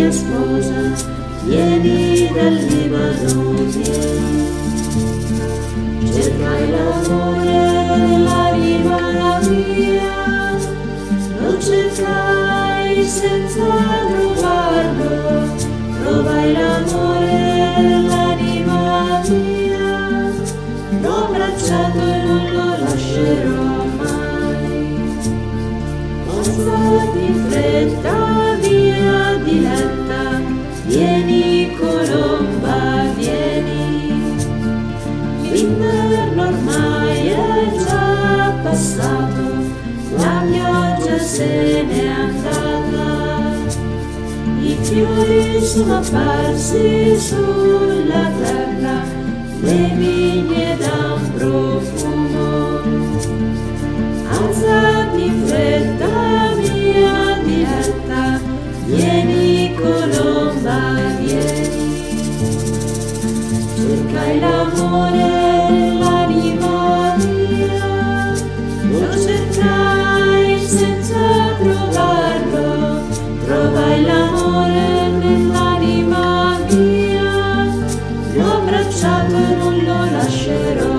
mia sposa. Vieni dal Libano, vieni. Cercai l'amore nell'anima mia, lo cercai senza trovarlo, trovai l'amore nell'anima mia, l'ho abbracciato e non lo lascerò L'inverno ormai è già passato, la pioggia se n'è andata. I fiori sono apparsi sulla terra, le vigne da profumo. Alzati fretta, mia diretta, vieni colomba, vieni. Cercai l'amore non lo lascerò.